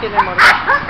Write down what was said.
tiene mordaza.